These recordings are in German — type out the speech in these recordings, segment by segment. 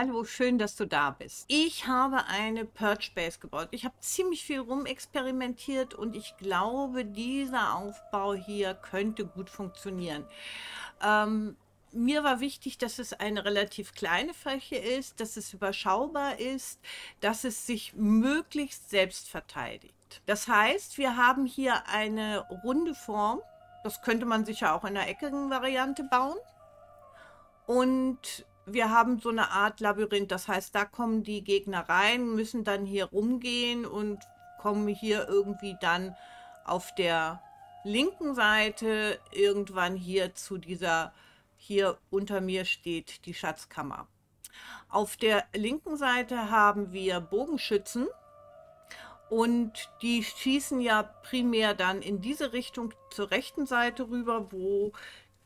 Hallo, schön, dass du da bist. Ich habe eine Purge Base gebaut. Ich habe ziemlich viel rumexperimentiert und ich glaube, dieser Aufbau hier könnte gut funktionieren. Ähm, mir war wichtig, dass es eine relativ kleine Fläche ist, dass es überschaubar ist, dass es sich möglichst selbst verteidigt. Das heißt, wir haben hier eine runde Form. Das könnte man sicher auch in einer eckigen Variante bauen. Und wir haben so eine Art Labyrinth. Das heißt, da kommen die Gegner rein, müssen dann hier rumgehen und kommen hier irgendwie dann auf der linken Seite irgendwann hier zu dieser, hier unter mir steht die Schatzkammer. Auf der linken Seite haben wir Bogenschützen und die schießen ja primär dann in diese Richtung zur rechten Seite rüber, wo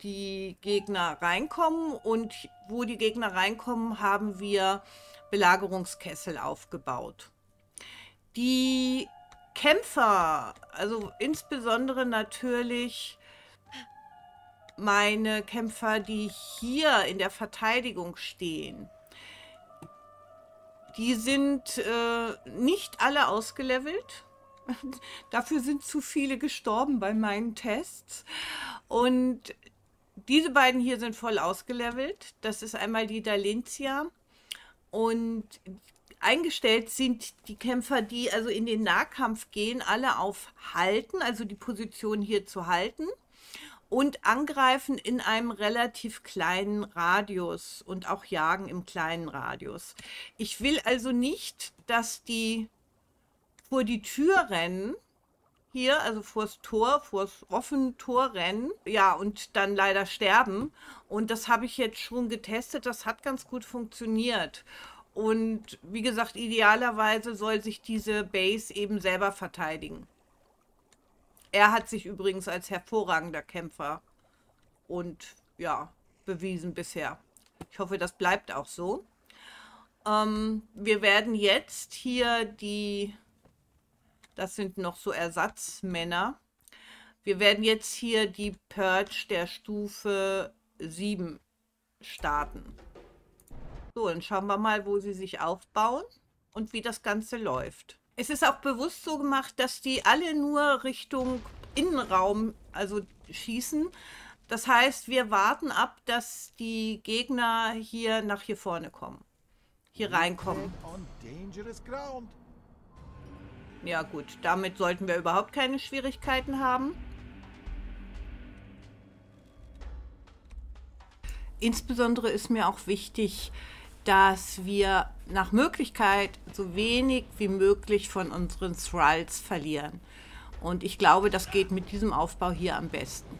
die Gegner reinkommen und wo die Gegner reinkommen, haben wir Belagerungskessel aufgebaut. Die Kämpfer, also insbesondere natürlich meine Kämpfer, die hier in der Verteidigung stehen, die sind äh, nicht alle ausgelevelt. Dafür sind zu viele gestorben bei meinen Tests. Und diese beiden hier sind voll ausgelevelt. Das ist einmal die Dalentia und eingestellt sind die Kämpfer, die also in den Nahkampf gehen, alle auf Halten, also die Position hier zu halten und angreifen in einem relativ kleinen Radius und auch jagen im kleinen Radius. Ich will also nicht, dass die vor die Tür rennen hier, also vors Tor, vors offene Tor rennen, ja, und dann leider sterben. Und das habe ich jetzt schon getestet, das hat ganz gut funktioniert. Und wie gesagt, idealerweise soll sich diese Base eben selber verteidigen. Er hat sich übrigens als hervorragender Kämpfer und ja, bewiesen bisher. Ich hoffe, das bleibt auch so. Ähm, wir werden jetzt hier die das sind noch so Ersatzmänner. Wir werden jetzt hier die Purge der Stufe 7 starten. So, dann schauen wir mal, wo sie sich aufbauen und wie das Ganze läuft. Es ist auch bewusst so gemacht, dass die alle nur Richtung Innenraum, also schießen. Das heißt, wir warten ab, dass die Gegner hier nach hier vorne kommen. Hier reinkommen. Ja gut, damit sollten wir überhaupt keine Schwierigkeiten haben. Insbesondere ist mir auch wichtig, dass wir nach Möglichkeit so wenig wie möglich von unseren Thralls verlieren. Und ich glaube, das geht mit diesem Aufbau hier am besten.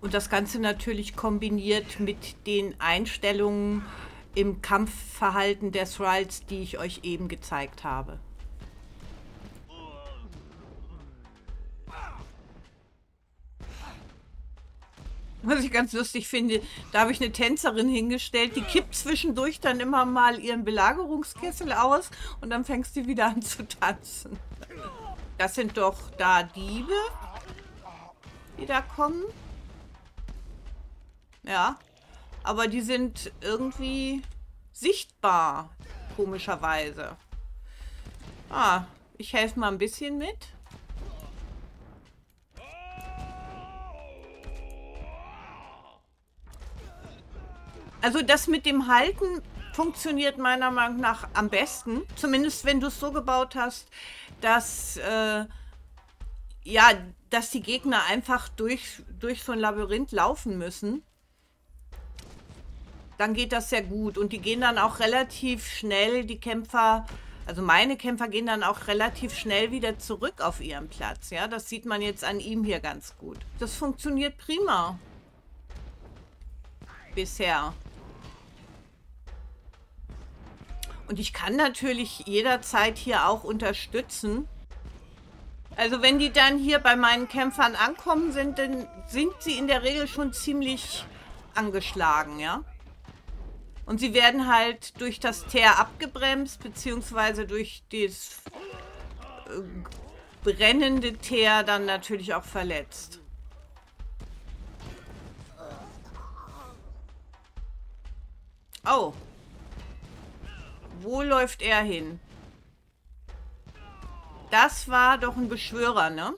Und das Ganze natürlich kombiniert mit den Einstellungen im Kampfverhalten der Thralls, die ich euch eben gezeigt habe. Was ich ganz lustig finde, da habe ich eine Tänzerin hingestellt, die kippt zwischendurch dann immer mal ihren Belagerungskessel aus und dann fängst du wieder an zu tanzen. Das sind doch da Diebe, die da kommen. Ja, aber die sind irgendwie sichtbar, komischerweise. Ah, ich helfe mal ein bisschen mit. Also das mit dem Halten funktioniert meiner Meinung nach am besten. Zumindest wenn du es so gebaut hast, dass, äh, ja, dass die Gegner einfach durch, durch so ein Labyrinth laufen müssen. Dann geht das sehr gut. Und die gehen dann auch relativ schnell, die Kämpfer, also meine Kämpfer gehen dann auch relativ schnell wieder zurück auf ihren Platz. Ja, das sieht man jetzt an ihm hier ganz gut. Das funktioniert prima. Bisher. Und ich kann natürlich jederzeit hier auch unterstützen. Also wenn die dann hier bei meinen Kämpfern ankommen sind, dann sind sie in der Regel schon ziemlich angeschlagen, ja. Und sie werden halt durch das Teer abgebremst, beziehungsweise durch das äh, brennende Teer dann natürlich auch verletzt. Oh, Wo läuft er hin? Das war doch ein Beschwörer, ne?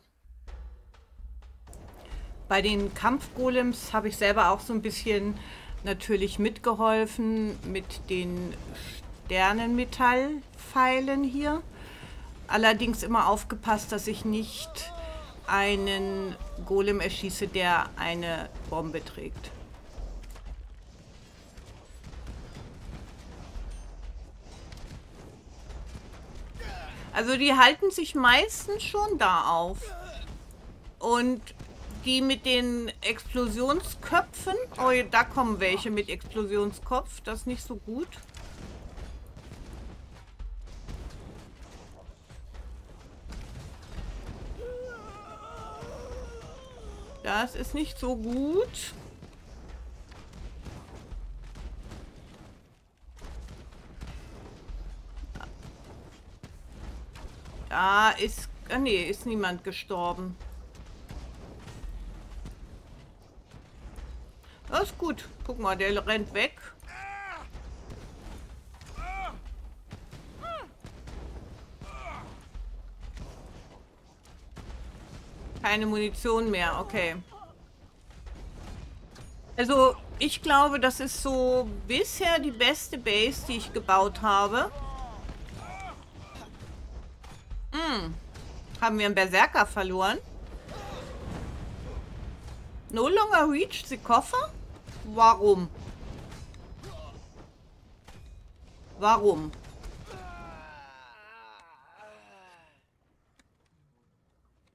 Bei den Kampfgolems habe ich selber auch so ein bisschen natürlich mitgeholfen mit den Sternenmetallpfeilen hier. Allerdings immer aufgepasst, dass ich nicht einen Golem erschieße, der eine Bombe trägt. Also die halten sich meistens schon da auf. Und die mit den Explosionsköpfen. Oh, da kommen welche mit Explosionskopf. Das ist nicht so gut. Das ist nicht so gut. Da ist... Ah, nee, ist niemand gestorben. Das ist gut. Guck mal, der rennt weg. Keine Munition mehr, okay. Also, ich glaube, das ist so bisher die beste Base, die ich gebaut habe. Hm. Haben wir einen Berserker verloren? No longer reach the Koffer? Warum? Warum?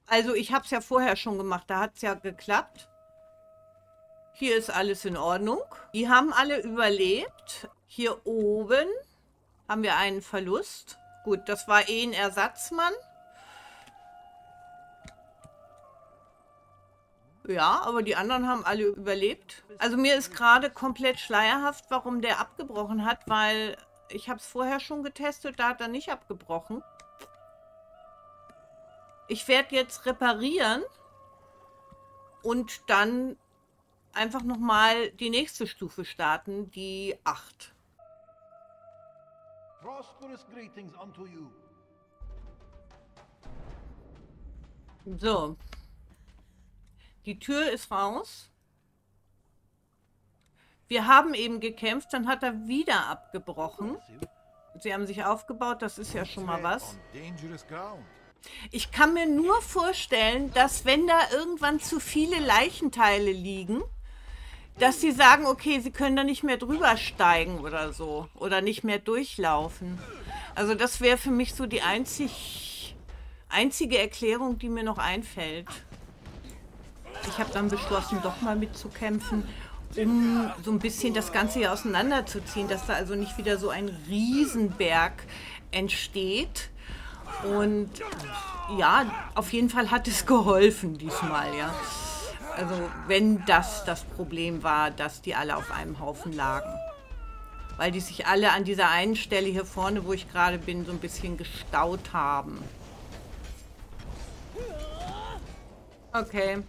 Also ich habe es ja vorher schon gemacht. Da hat es ja geklappt. Hier ist alles in Ordnung. Die haben alle überlebt. Hier oben haben wir einen Verlust. Gut, das war eh ein Ersatzmann. Ja, aber die anderen haben alle überlebt. Also mir ist gerade komplett schleierhaft, warum der abgebrochen hat, weil ich habe es vorher schon getestet, da hat er nicht abgebrochen. Ich werde jetzt reparieren und dann einfach nochmal die nächste Stufe starten, die 8. So. Die Tür ist raus. Wir haben eben gekämpft, dann hat er wieder abgebrochen. Sie haben sich aufgebaut, das ist ja schon mal was. Ich kann mir nur vorstellen, dass wenn da irgendwann zu viele Leichenteile liegen, dass sie sagen, okay, sie können da nicht mehr drüber steigen oder so. Oder nicht mehr durchlaufen. Also das wäre für mich so die einzig, einzige Erklärung, die mir noch einfällt. Ich habe dann beschlossen, doch mal mitzukämpfen, um so ein bisschen das Ganze hier auseinanderzuziehen, dass da also nicht wieder so ein Riesenberg entsteht und ja, auf jeden Fall hat es geholfen diesmal, ja. Also wenn das das Problem war, dass die alle auf einem Haufen lagen. Weil die sich alle an dieser einen Stelle hier vorne, wo ich gerade bin, so ein bisschen gestaut haben. Okay.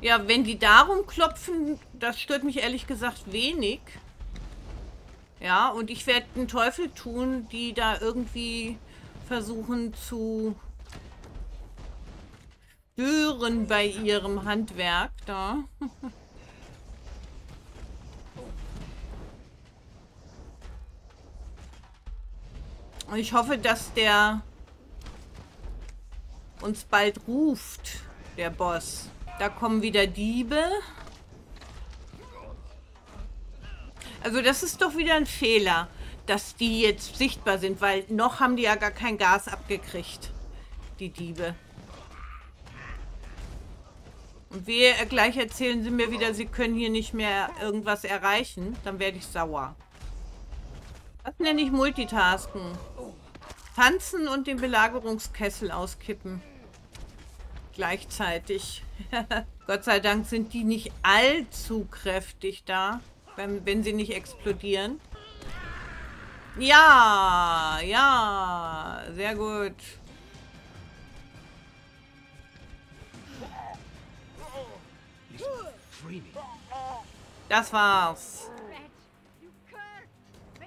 Ja, wenn die darum klopfen, das stört mich ehrlich gesagt wenig. Ja, und ich werde den Teufel tun, die da irgendwie versuchen zu stören bei ihrem Handwerk da. Und ich hoffe, dass der uns bald ruft, der Boss. Da kommen wieder Diebe. Also das ist doch wieder ein Fehler, dass die jetzt sichtbar sind, weil noch haben die ja gar kein Gas abgekriegt, die Diebe. Und wir gleich erzählen sie mir wieder, sie können hier nicht mehr irgendwas erreichen. Dann werde ich sauer. Das nenne ich Multitasken. Tanzen und den Belagerungskessel auskippen. Gleichzeitig. Gott sei Dank sind die nicht allzu kräftig da. wenn, wenn sie nicht explodieren. Ja, ja, sehr gut. Das war's.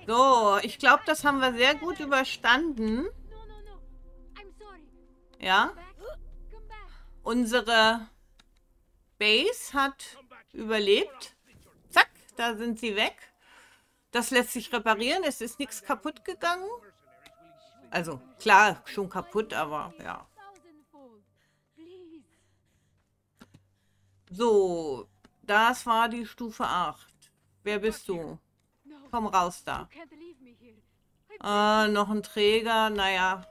So, ich glaube, das haben wir sehr gut überstanden. Ja. Unsere Base hat überlebt. Zack, da sind sie weg. Das lässt sich reparieren. Es ist nichts kaputt gegangen. Also, klar, schon kaputt, aber ja. So, das war die Stufe 8. Wer bist du? Komm raus da. Äh, noch ein Träger, naja.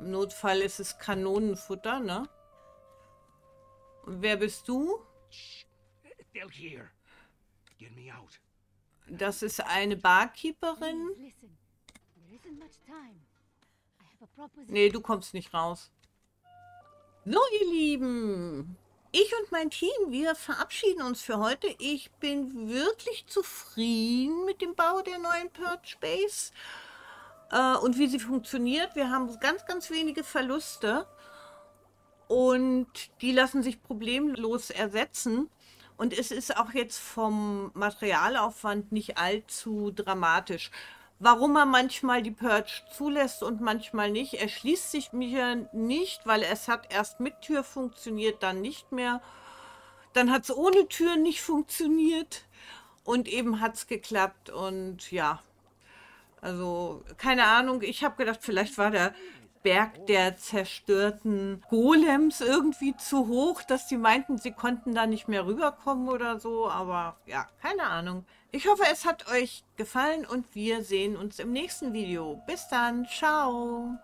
Im Notfall ist es Kanonenfutter, ne? Und wer bist du? Das ist eine Barkeeperin. Nee, du kommst nicht raus. So, ihr Lieben. Ich und mein Team, wir verabschieden uns für heute. Ich bin wirklich zufrieden mit dem Bau der neuen Purge Base äh, und wie sie funktioniert. Wir haben ganz, ganz wenige Verluste und die lassen sich problemlos ersetzen. Und es ist auch jetzt vom Materialaufwand nicht allzu dramatisch. Warum er manchmal die Purge zulässt und manchmal nicht, erschließt sich mir nicht, weil es hat erst mit Tür funktioniert, dann nicht mehr. Dann hat es ohne Tür nicht funktioniert und eben hat es geklappt und ja, also keine Ahnung, ich habe gedacht, vielleicht war der Berg der zerstörten Golems irgendwie zu hoch, dass sie meinten, sie konnten da nicht mehr rüberkommen oder so. Aber ja, keine Ahnung. Ich hoffe, es hat euch gefallen und wir sehen uns im nächsten Video. Bis dann. Ciao.